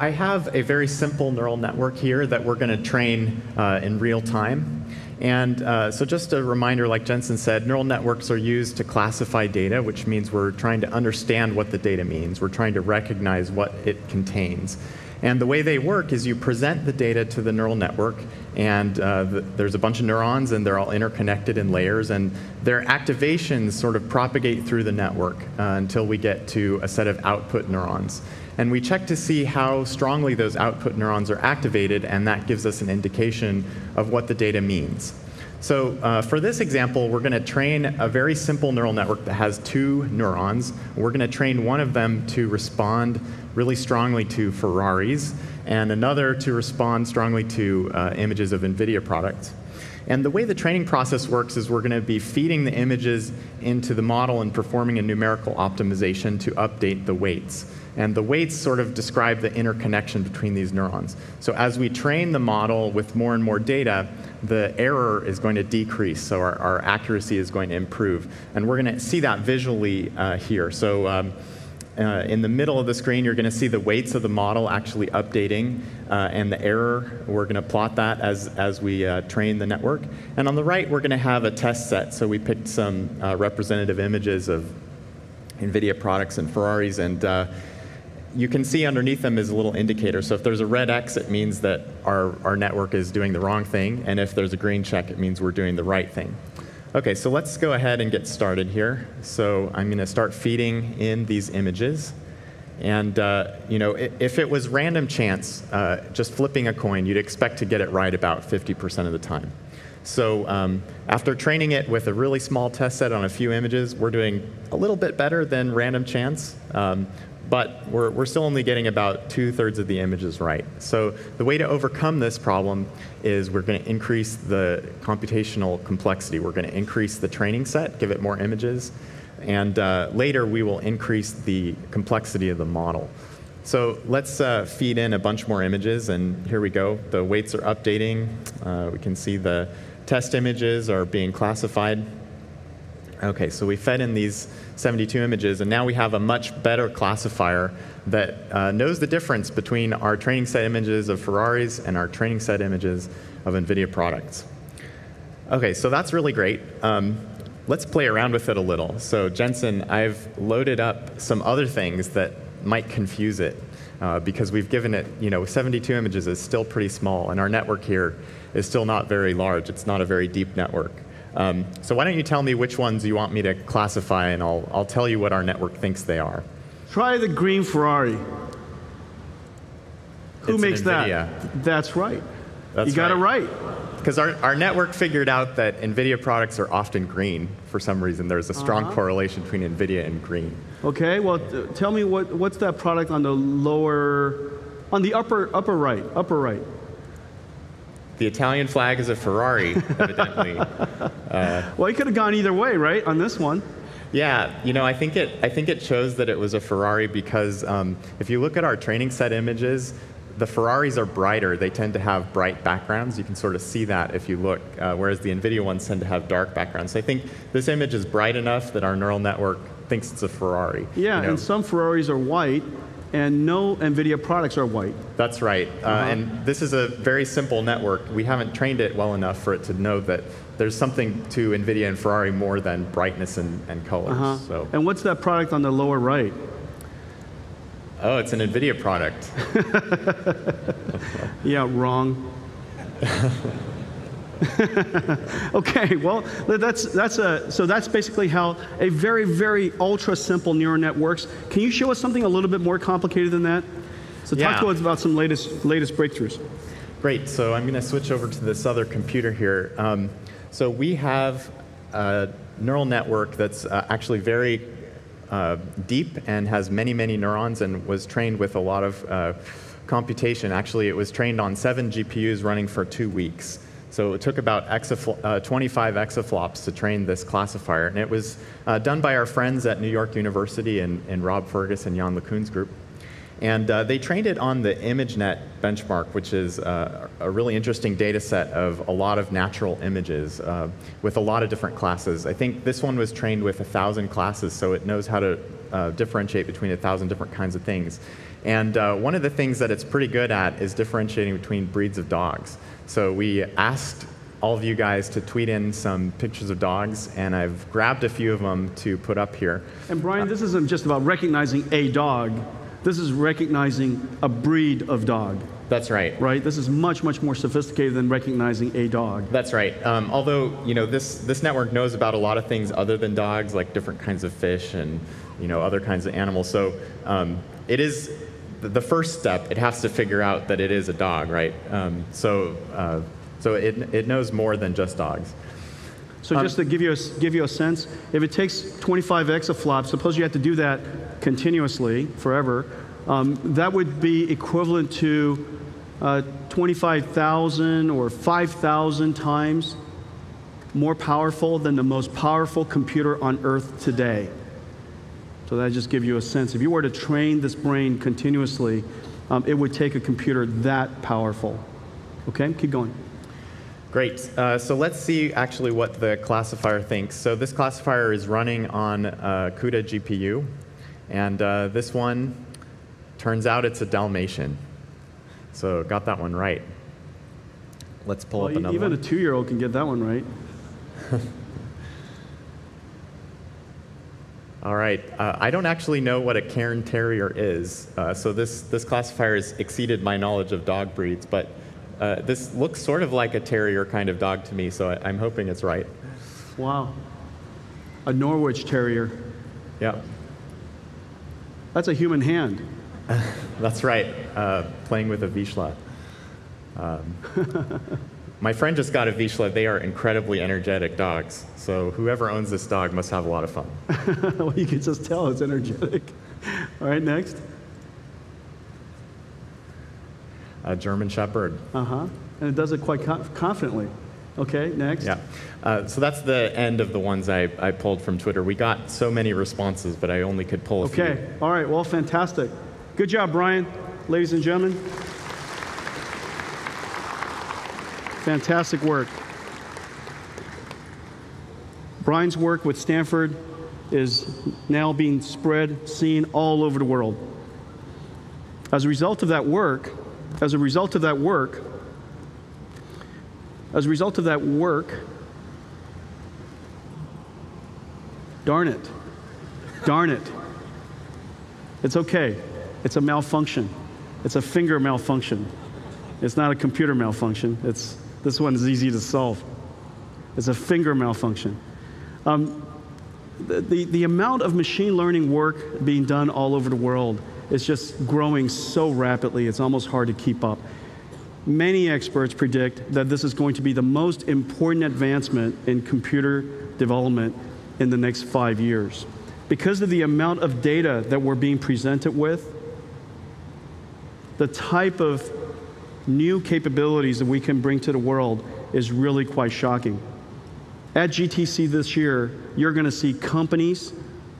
I have a very simple neural network here that we're going to train uh, in real time. And uh, so, just a reminder like Jensen said, neural networks are used to classify data, which means we're trying to understand what the data means. We're trying to recognize what it contains. And the way they work is you present the data to the neural network, and uh, the, there's a bunch of neurons, and they're all interconnected in layers, and their activations sort of propagate through the network uh, until we get to a set of output neurons. And we check to see how strongly those output neurons are activated, and that gives us an indication of what the data means. So uh, for this example, we're going to train a very simple neural network that has two neurons. We're going to train one of them to respond really strongly to Ferraris, and another to respond strongly to uh, images of NVIDIA products. And the way the training process works is we're going to be feeding the images into the model and performing a numerical optimization to update the weights. And the weights sort of describe the interconnection between these neurons. So as we train the model with more and more data, the error is going to decrease, so our, our accuracy is going to improve. And we're going to see that visually uh, here. So um, uh, in the middle of the screen, you're going to see the weights of the model actually updating, uh, and the error, we're going to plot that as, as we uh, train the network. And on the right, we're going to have a test set. So we picked some uh, representative images of NVIDIA products and Ferraris, and uh, you can see underneath them is a little indicator. So if there's a red X, it means that our, our network is doing the wrong thing. And if there's a green check, it means we're doing the right thing. Okay, so let's go ahead and get started here. So I'm going to start feeding in these images. And uh, you know, if it was random chance, uh, just flipping a coin, you'd expect to get it right about 50% of the time. So um, after training it with a really small test set on a few images, we're doing a little bit better than random chance. Um, but we're, we're still only getting about two thirds of the images right. So the way to overcome this problem is we're going to increase the computational complexity. We're going to increase the training set, give it more images, and uh, later we will increase the complexity of the model. So let's uh, feed in a bunch more images, and here we go. The weights are updating. Uh, we can see the test images are being classified. Okay, so we fed in these 72 images, and now we have a much better classifier that uh, knows the difference between our training set images of Ferraris and our training set images of NVIDIA products. Okay, so that's really great. Um, let's play around with it a little. So Jensen, I've loaded up some other things that might confuse it uh, because we've given it, you know, 72 images is still pretty small, and our network here is still not very large. It's not a very deep network. Um, so why don't you tell me which ones you want me to classify, and I'll, I'll tell you what our network thinks they are. Try the green Ferrari. Who It's makes that? That's right. That's you got right. it right. Because our, our network figured out that NVIDIA products are often green for some reason. There's a strong Uh-huh. correlation between NVIDIA and green. Okay, well, tell me what, what's that product on the lower, on the upper, upper right, upper right. The Italian flag is a Ferrari, evidently. Well, you could have gone either way, right, on this one. Yeah, you know, I think it. I think it shows that it was a Ferrari because um, if you look at our training set images, the Ferraris are brighter. They tend to have bright backgrounds. You can sort of see that if you look, uh, whereas the NVIDIA ones tend to have dark backgrounds. So I think this image is bright enough that our neural network thinks it's a Ferrari. Yeah, you know? and some Ferraris are white, and no NVIDIA products are white. That's right. Uh, Uh-huh. And this is a very simple network. We haven't trained it well enough for it to know that there's something to NVIDIA and Ferrari more than brightness and, and colors. Uh-huh. So, And what's that product on the lower right? oh, it's an NVIDIA product. Yeah, wrong. okay, well, that's, that's a, so that's basically how a very, very ultra simple neural net works. Can you show us something a little bit more complicated than that? So talk Yeah. to us about some latest, latest breakthroughs. Great. So I'm going to switch over to this other computer here. Um, so we have a neural network that's uh, actually very uh, deep and has many, many neurons and was trained with a lot of uh, computation. Actually, it was trained on seven GPUs running for two weeks. So it took about exafl- uh, 25 exaflops to train this classifier. And it was uh, done by our friends at New York University and, and Rob Fergus and Yann LeCun's group. And uh, they trained it on the ImageNet benchmark, which is uh, a really interesting data set of a lot of natural images uh, with a lot of different classes. I think this one was trained with 1,000 classes, so it knows how to uh, differentiate between a thousand different kinds of things. And one of the things that it's pretty good at is differentiating between breeds of dogs. So we asked all of you guys to tweet in some pictures of dogs, and I've grabbed a few of them to put up here. And Brian, this isn't just about recognizing a dog. This is recognizing a breed of dog. That's right. Right? This is much, much more sophisticated than recognizing a dog. That's right. Um, although you know this this network knows about a lot of things other than dogs, like different kinds of fish and you know other kinds of animals. So um, it is the first step. It has to figure out that it is a dog, right? Um, so uh, so it it knows more than just dogs. So Um, just to give you, a, give you a sense, if it takes 25 exaflops, suppose you have to do that continuously, forever, um, that would be equivalent to uh, 25,000 or 5,000 times more powerful than the most powerful computer on earth today. So that just give you a sense. If you were to train this brain continuously, um, it would take a computer that powerful. Okay, keep going. Great. Uh, so let's see actually what the classifier thinks. So this classifier is running on uh, CUDA GPU, and uh, this one turns out it's a Dalmatian. So got that one right. Let's pull Well, up another even one. a two-year-old can get that one right. All right. Uh, I don't actually know what a Cairn Terrier is, uh, so this, this classifier has exceeded my knowledge of dog breeds, but uh, this looks sort of like a terrier kind of dog to me, so I, I'm hoping it's right. Wow. A Norwich Terrier. Yeah, That's a human hand. that's right. Uh, playing with a Vizsla. Um, my friend just got a Vizsla. They are incredibly energetic dogs, so whoever owns this dog must have a lot of fun. well, you can just tell it's energetic. All right, next. A German Shepherd. Uh huh. And it does it quite conf- confidently. Okay, next. Yeah. Uh, so that's the end of the ones I, I pulled from Twitter. We got so many responses, but I only could pull a few. Okay. All right. Well, fantastic. Good job, Brian. Ladies and gentlemen. Fantastic work. Brian's work with Stanford is now being spread, seen all over the world. As a result of that work, as a result of that work, as a result of that work, darn it, darn it. It's okay. It's a malfunction. It's a finger malfunction. It's not a computer malfunction. It's, this one is easy to solve. It's a finger malfunction. Um, the, the, the amount of machine learning work being done all over the world is just growing so rapidly, it's almost hard to keep up. Many experts predict that this is going to be the most important advancement in computer development in the next five years. Because of the amount of data that we're being presented with, the type of new capabilities that we can bring to the world is really quite shocking. At GTC this year, you're going to see companies,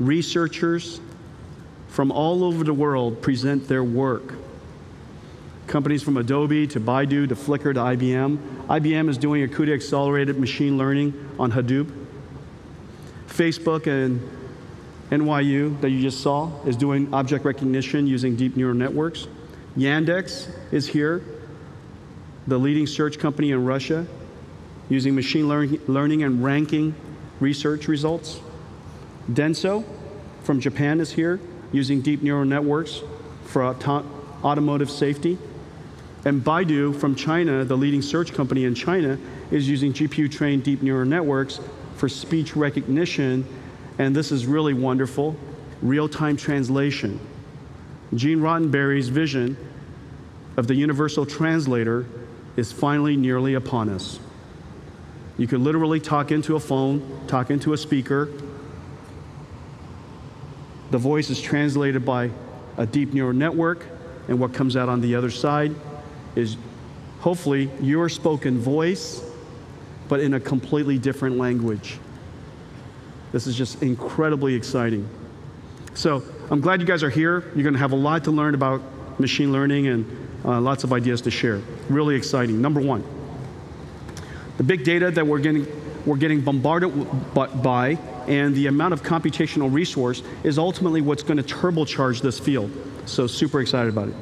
researchers from all over the world present their work. Companies from Adobe to Baidu to Flickr to IBM. IBM is doing a CUDA accelerated machine learning on Hadoop. Facebook and NYU that you just saw is doing object recognition using deep neural networks. Yandex is here, the leading search company in Russia, using machine learning, learning and ranking research results. Denso from Japan is here, using deep neural networks for auto- automotive safety. And Baidu from China, the leading search company in China, is using GPU trained deep neural networks for speech recognition. And this is really wonderful real time translation. Gene Roddenberry's vision of the universal translator is finally nearly upon us. You could literally talk into a phone, talk into a speaker. The voice is translated by a deep neural network, and what comes out on the other side is hopefully your spoken voice, but in a completely different language. This is just incredibly exciting. So I'm glad you guys are here. You're going to have a lot to learn about machine learning and uh, lots of ideas to share. Really exciting. Number one, the big data that we're getting, we're getting bombarded by And the amount of computational resource is ultimately what's going to turbocharge this field. So, super excited about it.